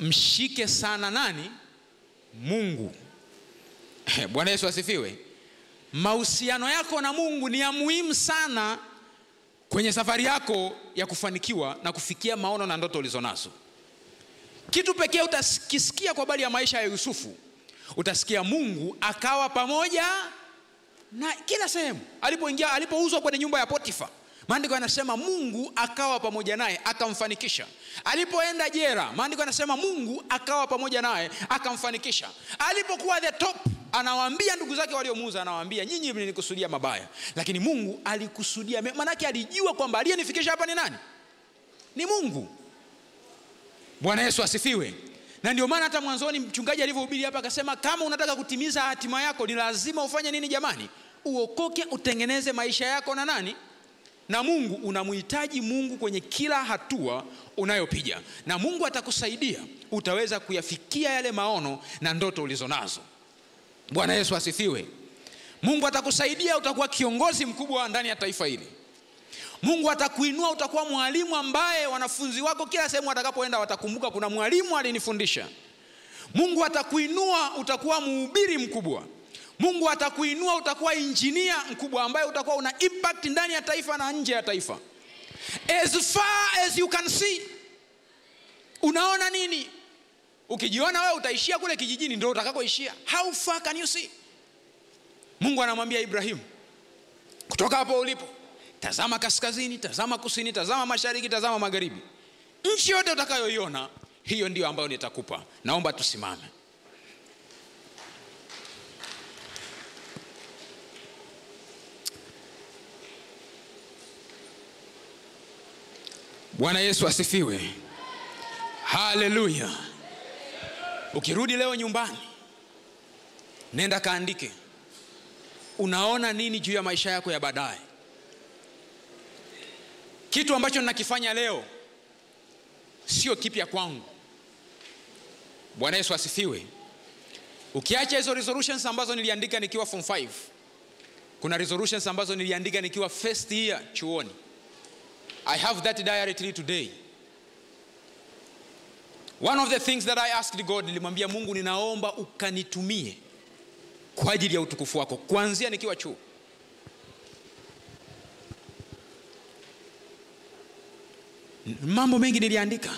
mshike sana nani? Mungu. Bwana yesu asifiwe. Mahusiano yako na mungu ni ya muhimu sana kwenye safari yako ya kufanikiwa na kufikia maono na ndoto ulizonazo. Kitu pekee utakisikia kwa bali ya maisha ya yusufu utasikia mungu akawa pamoja na kila sehemu. Alipoingia alipouzwa kwenye nyumba ya potifa maandiko yanasema mungu akawa pamoja naye akamfanikisha. Alipoenda jera maandiko yanasema mungu akawa pamoja naye akamfanikisha. Alipokuwa the top anawaambia ndugu zake waliomuuza anawaambia nyinyi mlinikusudia mabaya lakini mungu alikusudia maanake alijua kwamba aliyenifikisha hapa ni nani? Ni mungu. Bwana yesu asifiwe. Na ndio maana hata mwanzoni mchungaji alivyohubiri hapa akasema kama unataka kutimiza hatima yako ni lazima ufanye nini jamani? Uokoke utengeneze maisha yako na nani na mungu unamhitaji mungu kwenye kila hatua unayopiga. Na mungu atakusaidia utaweza kuyafikia yale maono na ndoto ulizonazo bwana yesu asifiwe. Mungu atakusaidia utakuwa kiongozi mkubwa ndani ya taifa hili. Mungu atakuinua utakuwa mwalimu ambaye wanafunzi wako kila sehemu watakapoenda watakumbuka kuna mwalimu alinifundisha. Mungu atakuinua utakuwa mhubiri mkubwa mungu atakuinua utakuwa injinia mkubwa ambaye utakuwa una impact ndani ya taifa na nje ya taifa. As far as you can see unaona nini? Ukijiona wewe utaishia kule kijijini ndio utakakoishia. How far can you see? Mungu anamwambia ibrahimu kutoka hapo ulipo tazama kaskazini tazama kusini tazama mashariki tazama magharibi. Nchi yote utakayoiona hiyo ndio ambayo nitakupa. Naomba tusimame bwana yesu asifiwe. Haleluya. Ukirudi leo nyumbani nenda kaandike. Unaona nini juu ya maisha yako ya baadaye? Kitu ambacho nakifanya leo sio kipya kwangu. Bwana yesu asifiwe. Ukiacha hizo resolutions ambazo niliandika nikiwa form 5 kuna resolutions ambazo niliandika nikiwa first year chuoni i have that directly today. One of the things that i asked god nilimwambia mungu ninaomba ukanitumie kwa ajili ya utukufu wako kuanzia nikiwa chuo. Mambo mengi niliandika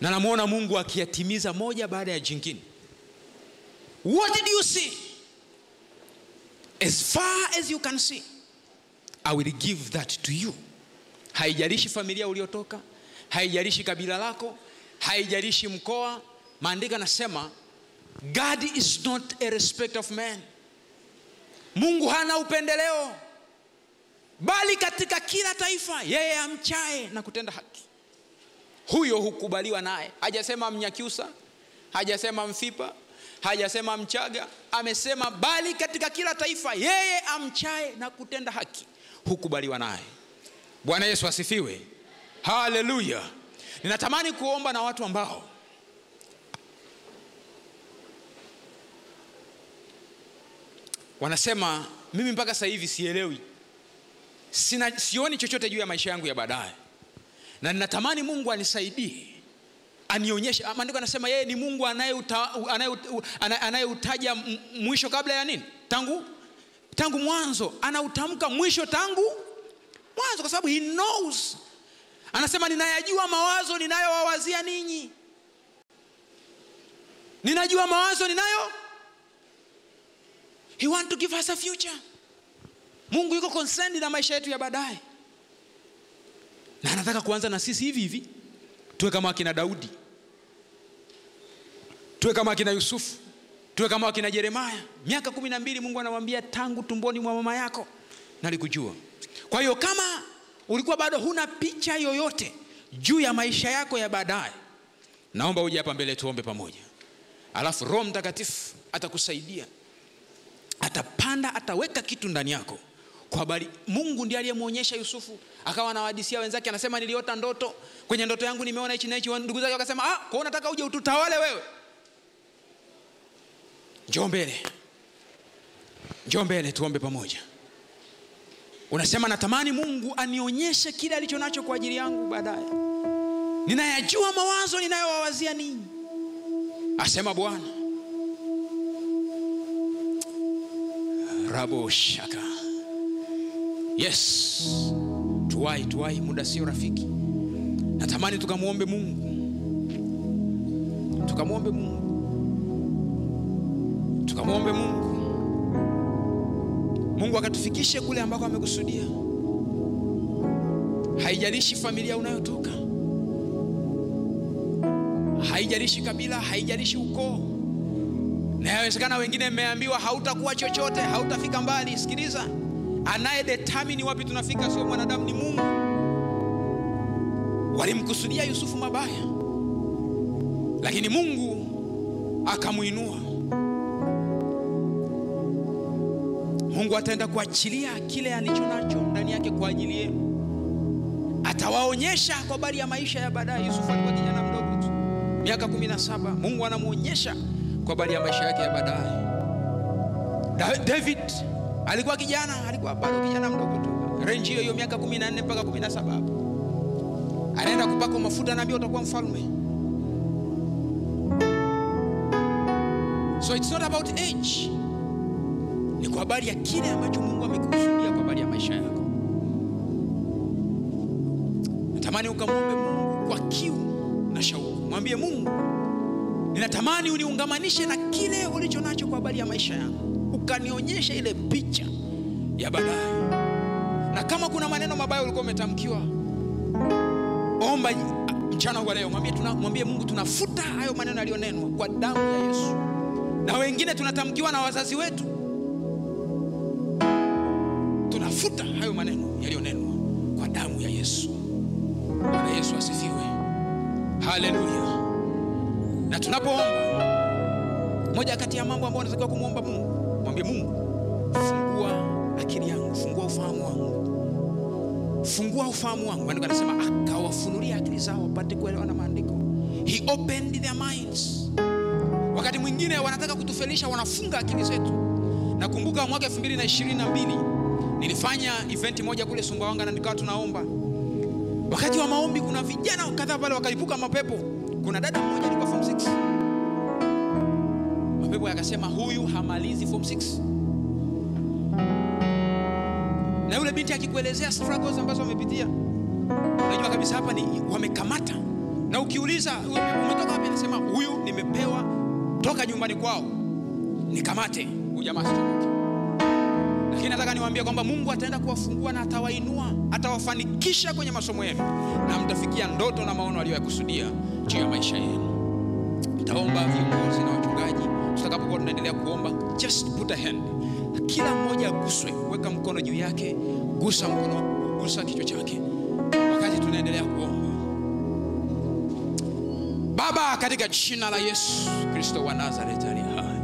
na namwona mungu akiyatimiza moja baada ya jingine. What did you see? As far as you can see i will give that to you haijalishi familia uliotoka haijalishi kabila lako haijalishi mkoa maandiko anasema god is not a respect of man. Mungu hana upendeleo. Bali katika kila taifa yeye amchae na kutenda haki. Huyo hukubaliwa naye. Hajasema mnyakyusa hajasema mfipa hajasema mchaga. Amesema bali katika kila taifa yeye amchae na kutenda haki. Hukubaliwa naye bwana yesu asifiwe. Haleluya. Ninatamani kuomba na watu ambao wanasema mimi mpaka sasa hivi sielewi. Sina, sioni chochote juu ya maisha yangu ya baadaye. Na ninatamani mungu anisaidie anionyeshe. Maandiko anasema yeye ni mungu anayeutaja mwisho kabla ya nini? Tangu tangu mwanzo. Anautamka mwisho tangu mwanzo kwa sababu he knows. Anasema ninayajua mawazo ninayowawazia ninyi. Ninajua mawazo ninayo. He want to give us a future. Mungu yuko concerned na maisha yetu ya baadaye. Na anataka kuanza na sisi hivi hivi. Tuwe kama akina daudi. Tuwe kama akina yusufu. Tuwe kama akina jeremaya miaka kumi na mbili mungu anamwambia tangu tumboni mwa mama yako. Nalikujua kwa hiyo kama ulikuwa bado huna picha yoyote juu ya maisha yako ya baadaye naomba uje hapa mbele tuombe pamoja. Alafu roho mtakatifu atakusaidia atapanda ataweka kitu ndani yako. Kwa habari mungu ndiye aliyemwonyesha yusufu akawa anawadisia wenzake anasema niliota ndoto kwenye ndoto yangu nimeona hichi na hichi. Ndugu zake wakasema ah, kwa unataka uje ututawale wewe? Njoo mbele. Njoo mbele tuombe pamoja unasema natamani mungu anionyeshe kile alicho nacho kwa ajili yangu baadaye. Ninayajua mawazo ninayowawazia ninyi asema bwana. Rabo shaka. Yes. Tuwai tuwai muda sio rafiki. Natamani tukamwombe mungu. Tukamwombe mungu. Tukamwombe mungu mungu akatufikishe kule ambako amekusudia. Haijalishi familia unayotoka haijalishi kabila haijalishi ukoo na yawezekana wengine mmeambiwa hautakuwa chochote hautafika mbali. Sikiliza anaye detamini wapi tunafika sio mwanadamu ni mungu. Walimkusudia yusufu mabaya lakini mungu akamwinua mungu ataenda kuachilia kile alicho nacho ndani yake kwa ajili yenu. Atawaonyesha kwa habari ya maisha ya baadaye. Yusufu alikuwa kijana mdogo tu miaka 17 mungu anamwonyesha kwa habari ya maisha yake ya baadaye. Da- david alikuwa kijana alikuwa bado kijana mdogo tu. Renji hiyo hiyo miaka 14 mpaka 17 hapo. Anaenda kupakwa mafuta naambia utakuwa mfalme. So it's not about age ni kwa habari ya kile ambacho mungu amekusudia kwa habari ya maisha yako. Natamani ukamwombe mungu kwa kiu na shauku. Mwambie mungu ninatamani uniungamanishe na kile ulicho nacho kwa habari ya maisha yangu. Ukanionyesha ile picha ya baadaye. Na kama kuna maneno mabaya ulikuwa umetamkiwa omba mchana wa leo. Mwambie, tuna, mwambie mungu tunafuta hayo maneno yaliyonenwa kwa damu ya yesu. Na wengine tunatamkiwa na wazazi wetu tunafuta hayo maneno yaliyonenwa kwa damu ya yesu. Bwana yesu asifiwe. Haleluya. Na tunapoomba moja kati ya mambo ambayo unatakiwa kumwomba mungu mwambie mungu fungua akili yangu fungua ufahamu wangu. Fungua ufahamu wangu. Maandiko anasema akawafunulia akili zao wapate kuelewa na maandiko. He opened their minds. Wakati mwingine wanataka kutufelisha wanafunga akili zetu. Nakumbuka mwaka 2022 nilifanya eventi moja kule sumbawanga na nikawa tunaomba. Wakati wa maombi kuna vijana kadhaa pale wakalipuka mapepo. Kuna dada mmoja alikuwa form 6 mapepo yakasema huyu hamalizi form 6 na yule binti akikuelezea struggles ambazo wamepitia unajua kabisa hapa ni wamekamata. Na ukiuliza umetoka wapi? Anasema huyu nimepewa toka nyumbani kwao. Nikamate. Ujamaa lakini nataka niwaambie kwamba mungu ataenda kuwafungua na atawainua atawafanikisha kwenye masomo yenu. Na mtafikia ndoto na maono aliyoyakusudia juu ya maisha yenu. Mtaomba viongozi na wachungaji tutakapokuwa tunaendelea kuomba just put a hand. Kila mmoja aguswe weka mkono juu yake gusa mkono gusa kichwa chake. Wakati tunaendelea kuomba. Baba katika jina la yesu kristo wa Nazareti ali hai.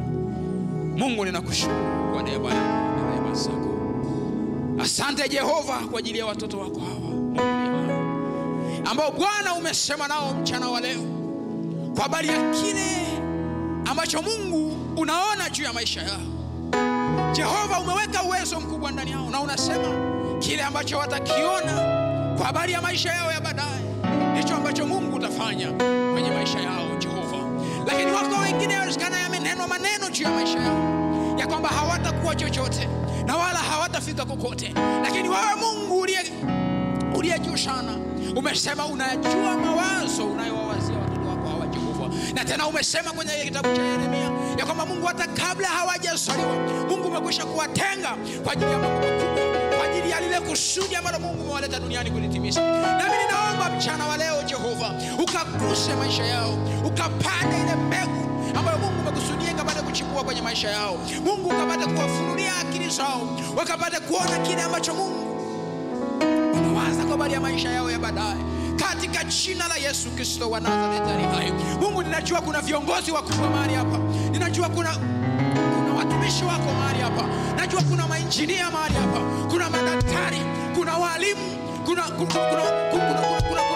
Mungu ninakushukuru kwa neema yako zako asante jehova kwa ajili ya watoto wako hawa. Ambao bwana umesema nao mchana wa leo. Kwa habari ya kile ambacho mungu unaona juu ya maisha yao. Jehova umeweka uwezo mkubwa ndani yao na unasema kile ambacho watakiona kwa habari ya maisha yao ya baadaye ndicho ambacho mungu utafanya kwenye maisha yao jehova. Lakini wako wengine yawezekana yamenenwa maneno juu ya maisha yao ya kwamba hawatakuwa chochote na wala hawatafika kokote. Lakini wewe mungu uliye uliye juu sana umesema unajua mawazo unayowawazia watoto wako hawa jehova. Na tena umesema kwenye kitabu cha yeremia ya kwamba mungu hata kabla hawajazaliwa mungu umekwisha kuwatenga kwa ajili ya mambo makubwa kwa ajili ya lile kusudi ambalo mungu umewaleta duniani kulitimiza. Nami ninaomba mchana wa leo jehova ukaguse maisha yao ukapande ile mbegu ambayo mungu umekusudia ikapate kuchipua kwenye maisha yao. Mungu ukapata kuwafunulia akili zao wakapata kuona kile ambacho mungu unawaza kwa habari ya maisha yao ya baadaye. Katika jina la yesu kristo wa nazareti hai. Mungu ninajua kuna viongozi wakubwa mahali hapa. Ninajua kuna watumishi wako mahali hapa. Najua kuna mainjinia mahali hapa. Kuna madaktari kuna walimu kuna, kuna, kuna, kuna, kuna, kuna, kuna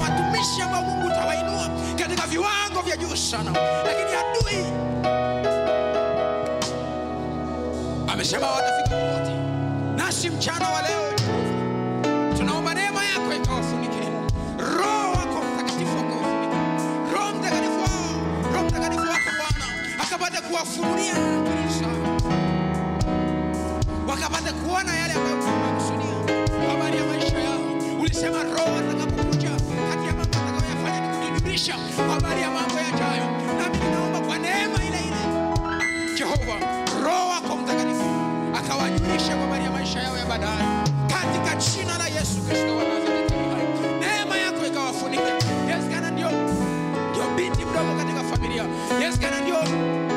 watumishi ambao mungu utawainua katika viwango vya juu sana. Lakini adui amesema watafika wote. Nasi mchana wa leo tunaomba neema yako ikawafunike. Roho wako mtakatifu akawafunike. Roho mtakatifu roho mtakatifu wako bwana akapate kuwafunulia kanisa wakapate kuona yale ambayo umekusudia kwa habari ya maisha yao ulisema roho mambo kwa habari ya mambo yajayo. Nami ninaomba kwa neema ile ile jehova roho wako mtakatifu akawajulisha habari ya maisha yao ya baadaye. Katika jina la yesu kristo wa nazareti neema yako ikawafunike. Yawezekana ndio ndio binti mdogo katika familia. Yawezekana ndio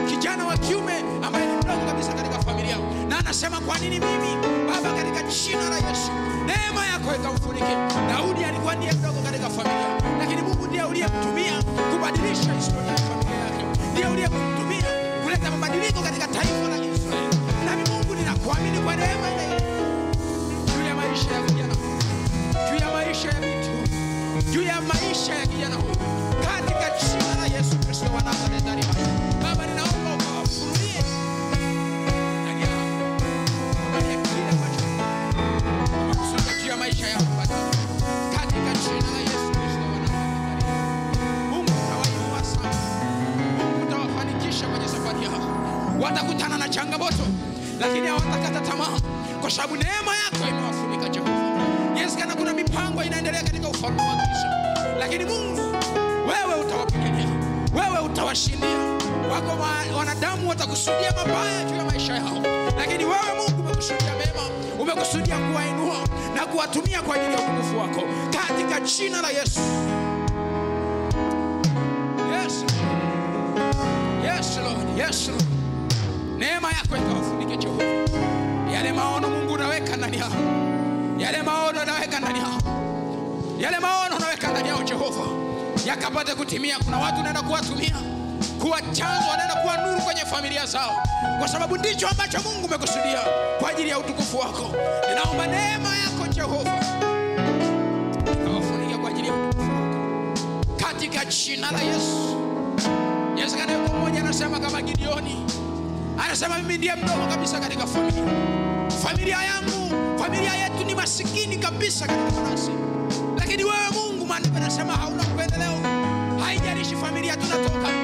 kijana wa kiume ambaye ni mdogo kabisa katika familia. Na anasema kwa nini mimi baba katika jina la yesu neema yako ikamfunike daudi alikuwa ndiye mdogo uliyemtumia kubadilisha historia ya familia yake. Ndiye uliyemtumia kuleta mabadiliko katika taifa watakusudia mabaya juu ya maisha yao. Lakini wewe mungu umekusudia mema umekusudia kuwainua na kuwatumia kwa ajili ya utukufu wako. Katika jina la yesu. Yes. Yes, Lord. Yes, Lord. neema yako ikawafunike jehova. Yale maono mungu unaweka ndani yao yale maono unaweka ndani yao yale maono unaweka ndani yao jehova. Yakapate kutimia. Kuna watu unaenda kuwatumia kuwa chanzo wanaenda kuwa nuru kwenye familia zao. Kwa sababu ndicho ambacho mungu umekusudia kwa ajili ya utukufu wako. Ninaomba neema yako jehova. Ikawafunika kwa ajili ya utukufu wako. Katika jina la yesu. Yawezekana yuko mmoja anasema kama gideoni. Anasema mimi ndiye mdogo kabisa katika familia. Familia yangu familia yetu ni masikini kabisa katika manasi lakini wewe mungu maandiko anasema hauna upendeleo haijalishi familia tunatoka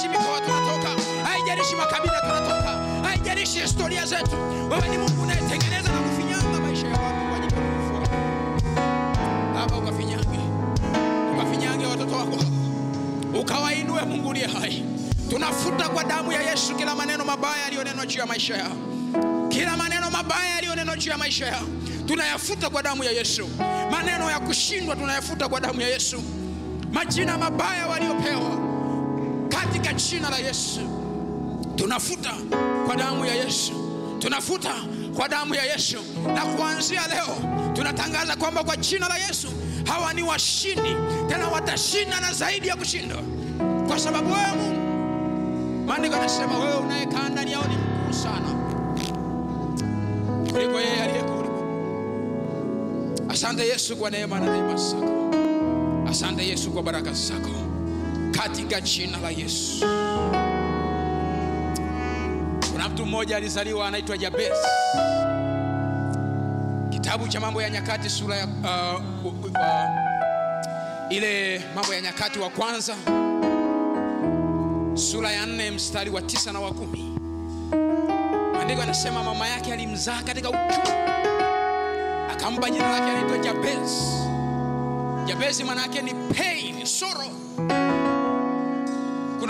haijalishi mikoa tunatoka haijalishi makabila tunatoka haijalishi historia zetu. Wewe ni mungu unayetengeneza na kufinyanga maisha ya watu kwa ajili ya utukufu wako baba ukafinyange ukafinyange watoto wako. Ukawainue mungu uliye hai. Tunafuta kwa damu ya yesu kila maneno mabaya yaliyonenwa juu ya maisha yao. Kila maneno mabaya yaliyonenwa juu ya maisha yao tunayafuta kwa damu ya yesu. Maneno ya kushindwa tunayafuta kwa damu ya yesu. Majina mabaya waliopewa katika jina la yesu. Tunafuta kwa damu ya yesu. Tunafuta kwa damu ya yesu. Na kuanzia leo tunatangaza kwamba kwa jina la yesu hawa ni washindi. Tena watashinda na zaidi ya kushinda. Kwa sababu wewe mungu maandiko anasema wewe unayekaa ndani yao ni mkuu sana. Kuliko yeye aliyeko ulimwengu asante yesu kwa neema na neema zako. Asante yesu kwa baraka zako katika jina la yesu. Kuna mtu mmoja alizaliwa anaitwa jabez. Kitabu cha mambo ya nyakati sura ya uh, uh, uh, ile mambo ya nyakati wa kwanza sura ya nne mstari wa tisa na wa kumi. Maandiko yanasema mama yake alimzaa katika uchungu akampa jina lake anaitwa jabez. Jabezi maana yake ni pain sorrow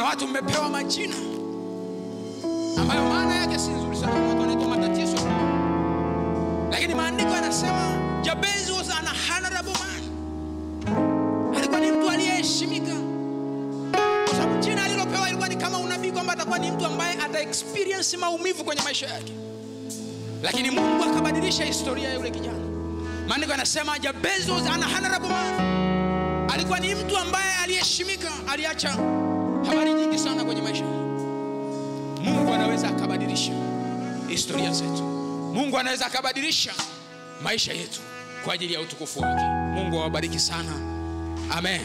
kuna watu mmepewa majina. Ambayo maana yake si nzuri sana. Watu wanaitwa matatizo. Lakini maandiko yanasema jabez was an honorable man alikuwa ni mtu aliyeheshimika. Kwa sababu jina alilopewa ilikuwa ni kama unabii kwamba atakuwa ni mtu ambaye ata experience maumivu kwenye maisha yake. Lakini mungu akabadilisha historia ya yule kijana. Maandiko yanasema jabez was an honorable man alikuwa ni mtu ambaye aliheshimika aliacha sana kwenye maisha. Mungu anaweza akabadilisha historia zetu. Mungu anaweza akabadilisha maisha yetu kwa ajili ya utukufu wake. Mungu awabariki sana. Amen